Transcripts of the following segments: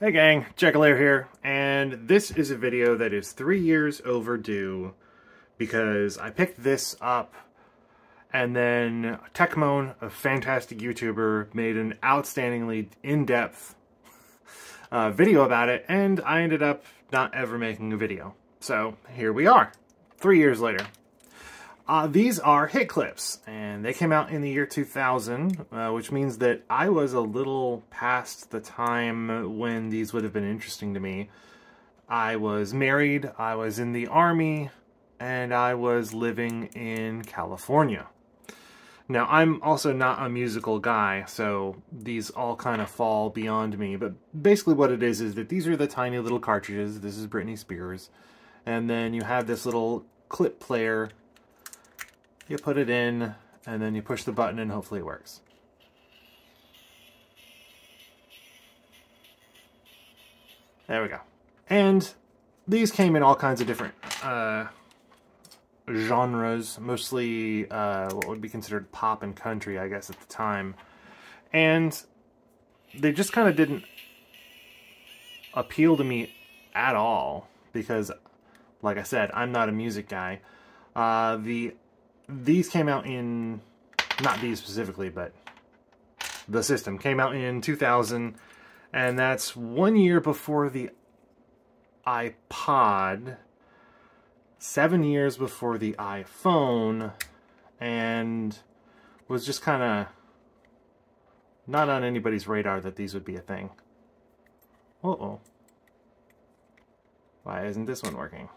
Hey gang, Jakalair here, and this is a video that is three years overdue because I picked this up and then Techmoan, a fantastic YouTuber, made an outstandingly in-depth uh, video about it, and I ended up not ever making a video. So here we are, three years later. Uh, these are hit clips, and they came out in the year 2000, uh, which means that I was a little past the time when these would have been interesting to me. I was married, I was in the army, and I was living in California. Now, I'm also not a musical guy, so these all kind of fall beyond me, but basically what it is is that these are the tiny little cartridges. This is Britney Spears. And then you have this little clip player you put it in, and then you push the button and hopefully it works. There we go. And these came in all kinds of different uh, genres, mostly uh, what would be considered pop and country, I guess, at the time. And they just kind of didn't appeal to me at all because, like I said, I'm not a music guy. Uh, the these came out in, not these specifically, but the system came out in 2000, and that's one year before the iPod, seven years before the iPhone, and was just kind of not on anybody's radar that these would be a thing. Uh-oh. Why isn't this one working?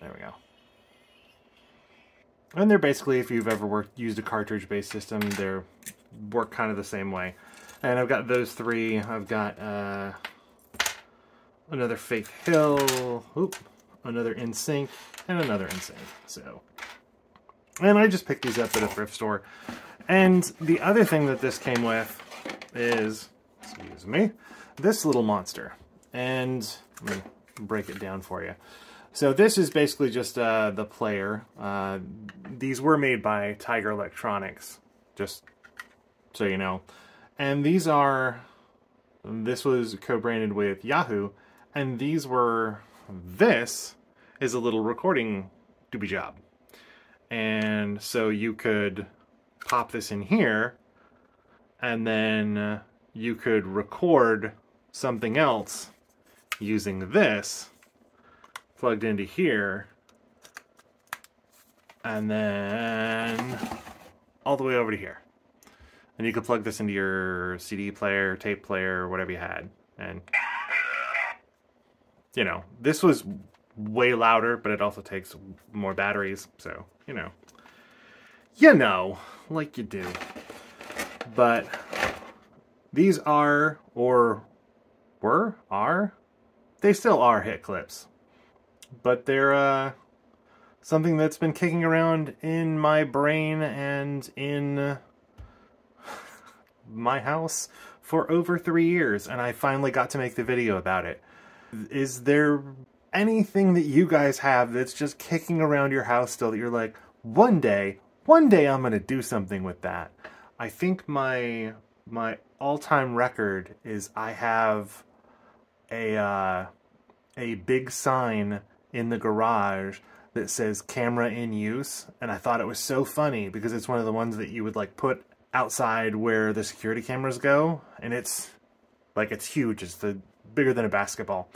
There we go. And they're basically, if you've ever worked used a cartridge-based system, they're work kind of the same way. And I've got those three. I've got uh, another Faith Hill, oop, another NSYNC, and another NSYNC. So, and I just picked these up at a thrift store. And the other thing that this came with is, excuse me, this little monster. And let me break it down for you. So this is basically just uh, the player. Uh, these were made by Tiger Electronics, just so you know. And these are, this was co-branded with Yahoo, and these were, this is a little recording doobie job. And so you could pop this in here, and then you could record something else using this plugged into here. And then all the way over to here. And you could plug this into your CD player, tape player, whatever you had. And, you know, this was way louder, but it also takes more batteries. So, you know, you know, like you do. But these are, or were, are, they still are hit clips but they're uh, something that's been kicking around in my brain and in my house for over three years, and I finally got to make the video about it. Is there anything that you guys have that's just kicking around your house still that you're like, one day, one day I'm going to do something with that? I think my my all-time record is I have a uh, a big sign in the garage that says camera in use and I thought it was so funny because it's one of the ones that you would like put outside where the security cameras go and it's like it's huge. It's the bigger than a basketball.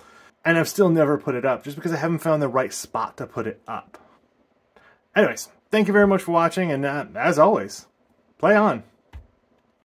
And I've still never put it up just because I haven't found the right spot to put it up. Anyways thank you very much for watching and uh, as always play on